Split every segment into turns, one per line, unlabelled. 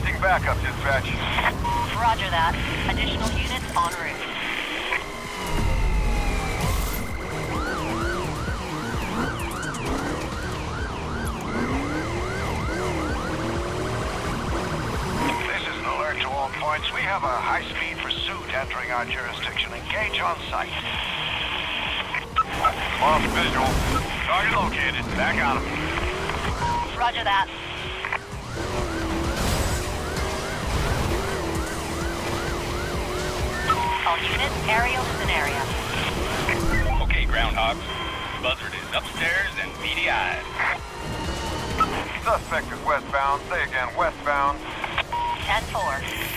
backup, dispatch.
Roger that. Additional units en route.
This is an alert to all points. We have a high-speed pursuit entering our jurisdiction. Engage on sight.
Lost visual. Target located. Back on him.
Roger that. All units, aerial to an area.
Okay, Groundhogs. Buzzard is upstairs and beady-eyed.
Suspect is westbound. Say again, westbound.
10-4.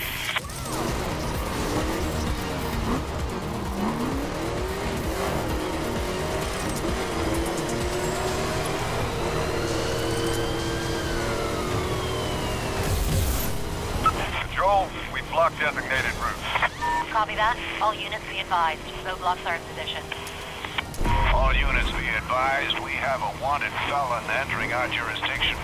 Copy that. All units be advised. Roadblocks are in position.
All units be advised, we have a wanted felon entering our jurisdiction.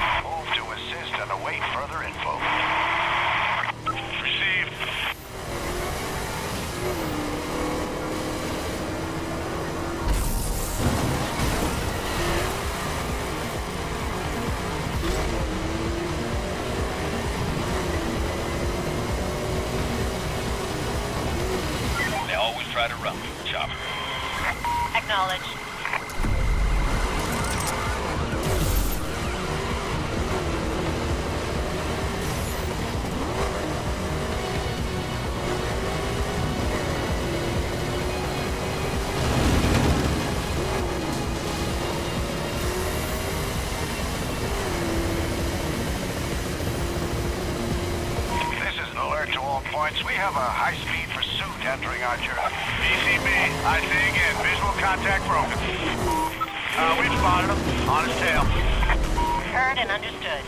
Try to run, Chopper.
Acknowledged.
This is an alert to all points. We have a high-speed pursuit entering our jurisdiction.
BCB, I say again, visual contact broken. Uh, we've spotted him. On his tail.
Heard and understood.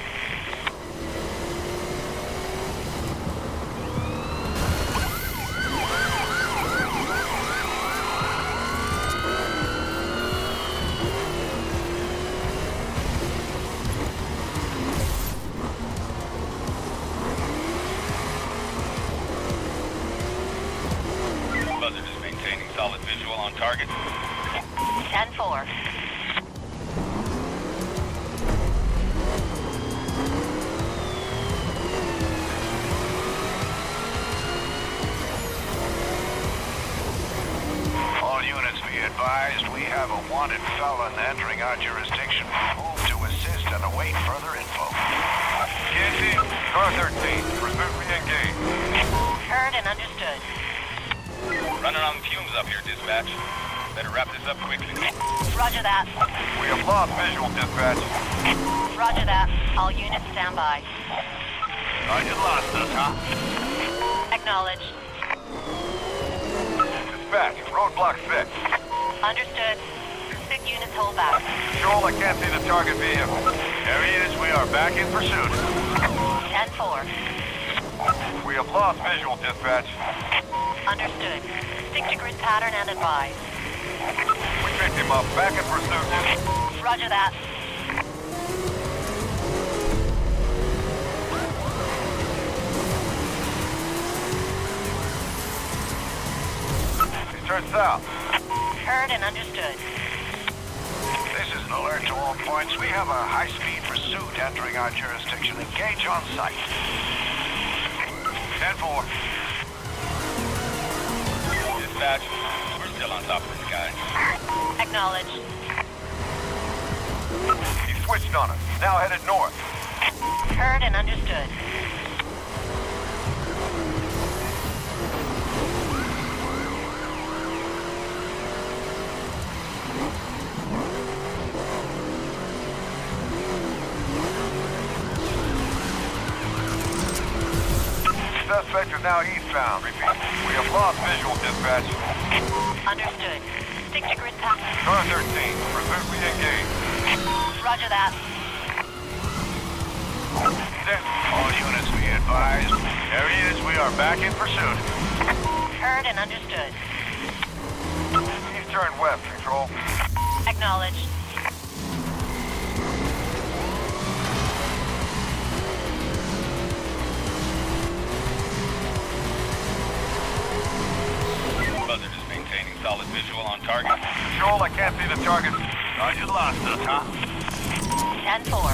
Target.
10-4.
All units be advised, we have a wanted felon entering our jurisdiction. Move to assist and await further info.
Kinsey, car 13. Pursuit re-engaged.
Heard and understood.
Running on fumes up here, dispatch. Better wrap this up quickly.
Roger that.
We have lost visual, dispatch.
Roger that. All units stand by.
Oh, you lost us, huh?
Acknowledged.
Dispatch, roadblock fixed.
Understood. Six units hold back.
Control, I can't see the target vehicle. There he is. We are back in pursuit.
10-4.
We have lost visual, dispatch.
Understood. Stick to grid pattern and advise.
We picked him up. Back in pursuit.
Roger that.
He's turned south.
Heard and understood.
This is an alert to all points. We have a high-speed pursuit entering our jurisdiction. Engage on sight.
10-4.
Dispatch, we're still on top of this guy.
Acknowledged.
He switched on us. Now headed north.
Heard and understood.
Suspect is now eastbound. Repeat. We have lost visual, dispatch.
Understood. Stick to grid pattern.
Car 13. Pursuit re-engaged.
Roger that.
All units be advised.
There he is. We are back in pursuit.
Heard and understood.
He's turned west, Control.
Acknowledged.
Can't the target. Oh, you lost us, huh?
10-4.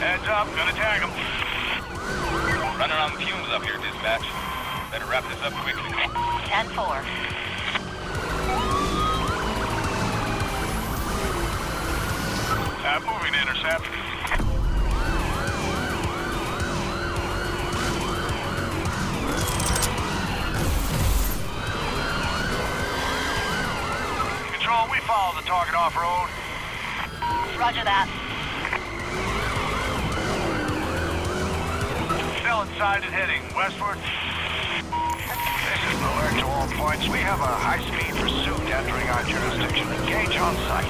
Heads up, gonna tag him.
Running on fumes up here, dispatch. Better wrap this up quickly.
10-4.
Uh, moving intercept. Control, we follow the target off-road.
Roger that.
Still inside and heading westward.
This alert to all points. We have a high-speed pursuit entering our jurisdiction. Engage on sight.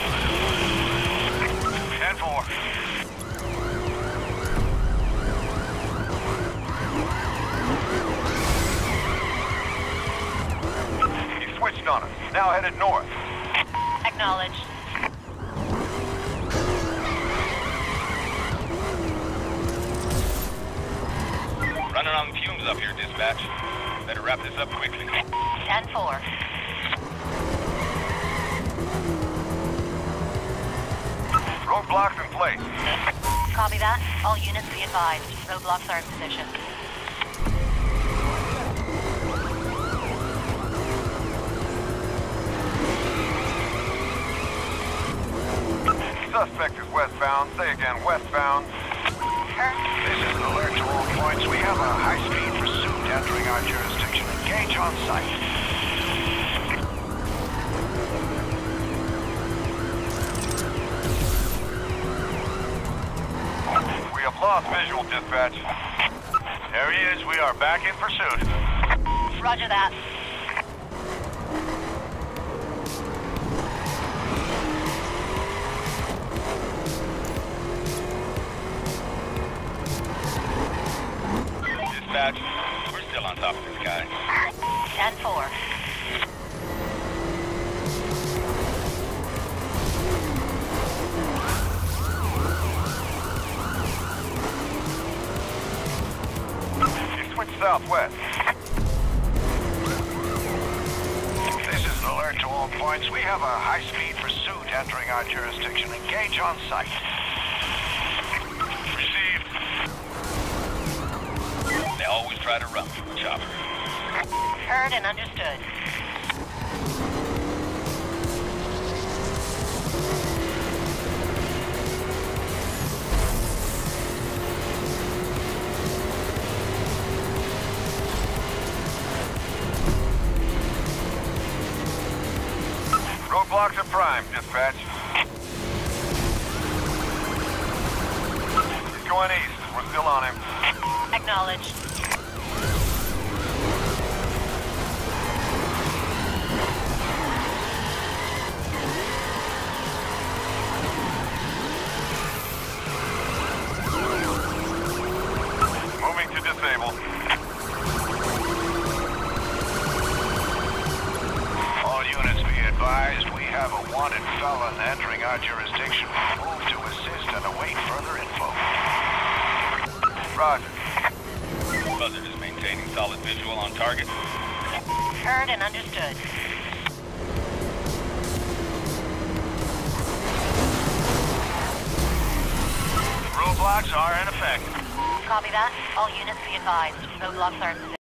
10-4. He switched on us. Now headed north.
Acknowledged.
Running on fumes up here, dispatch. Better wrap this up quickly.
10-4.
Roadblocks in place.
Copy that. All units be advised. Roadblocks are in position.
Suspect is westbound. Say again, westbound.
This is an alert to all points. We have a high-speed entering our jurisdiction. Engage on sight.
We have lost visual dispatch. There he is. We are back in pursuit.
Roger that.
Dispatch,
10-4.
He switched southwest.
This is an alert to all points. We have a high-speed pursuit entering our jurisdiction. Engage on sight.
They always try to run through a chopper.
Heard and understood.
Roadblocks are prime, dispatch. He's going east. We're still on him.
Acknowledged.
Roger.
Buzzard is maintaining solid visual on target.
Heard and understood.
Roadblocks are in effect.
Copy that. All units be advised. Roadblocks are in position.